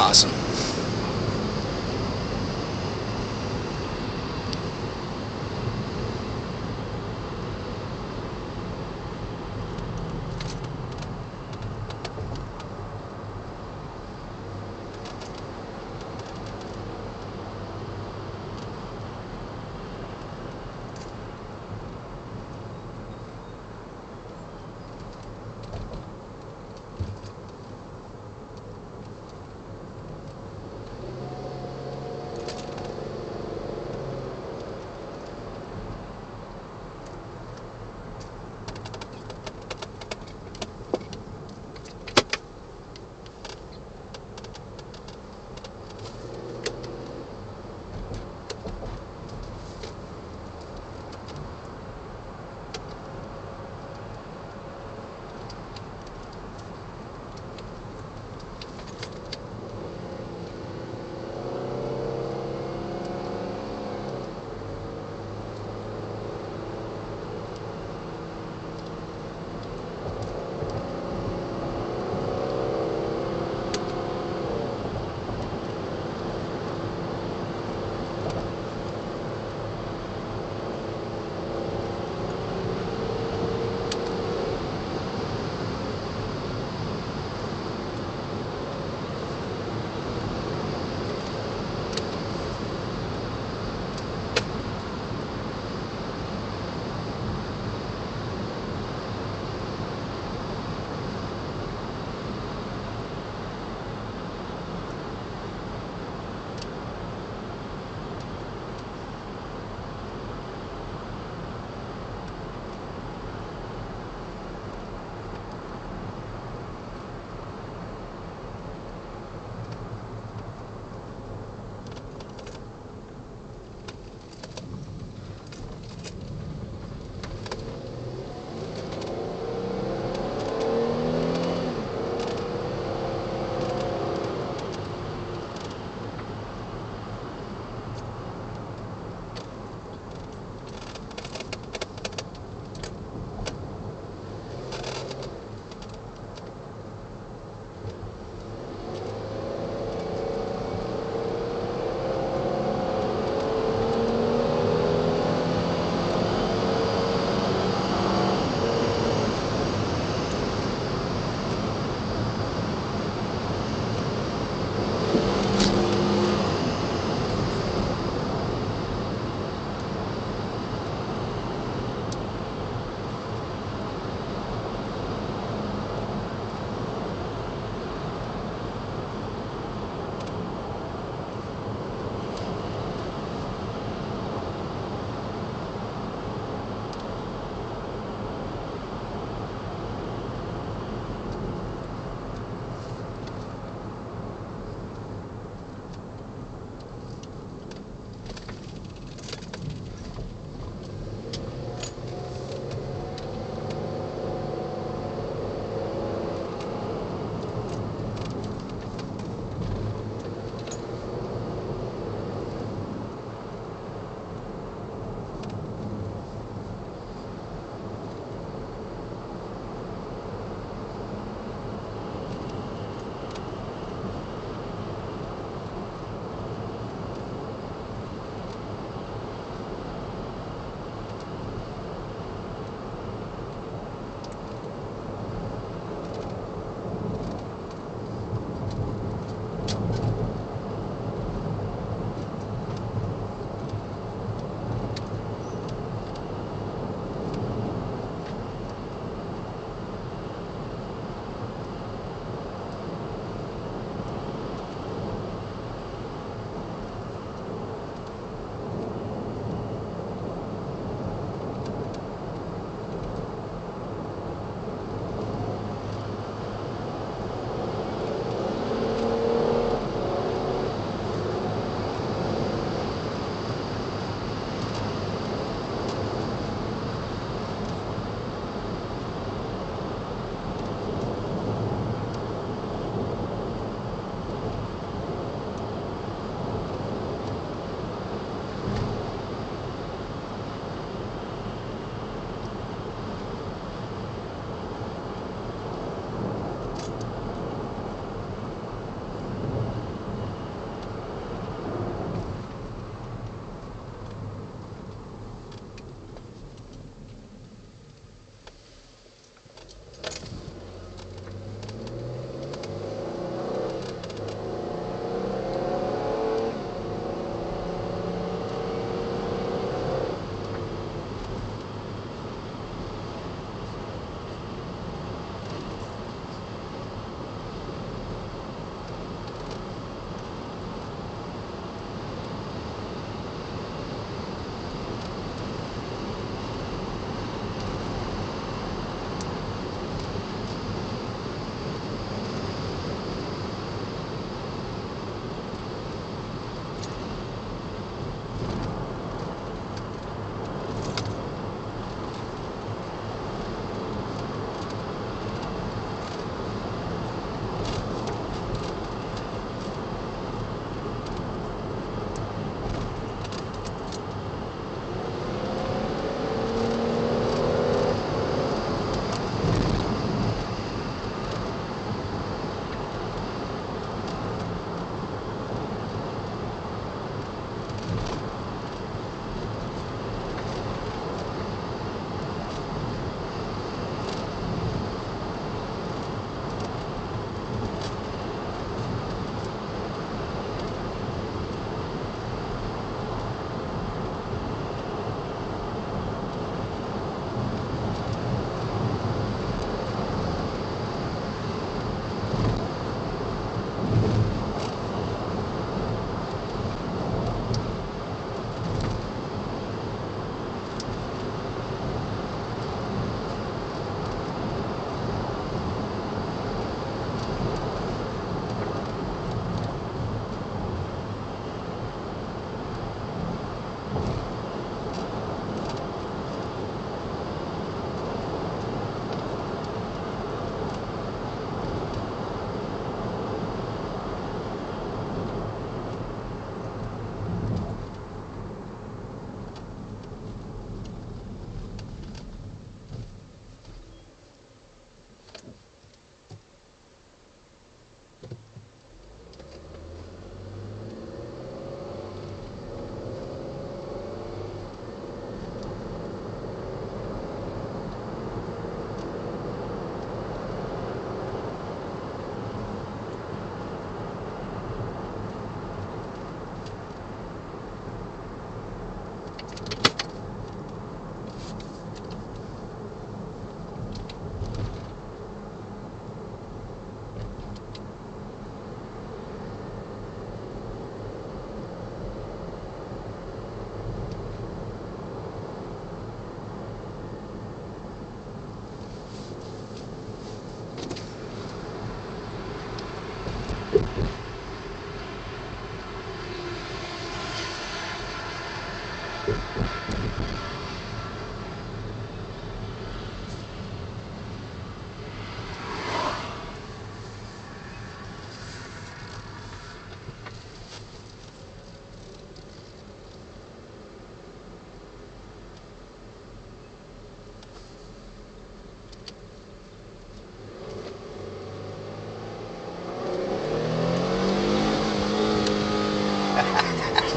Awesome.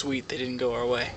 Sweet, they didn't go our way.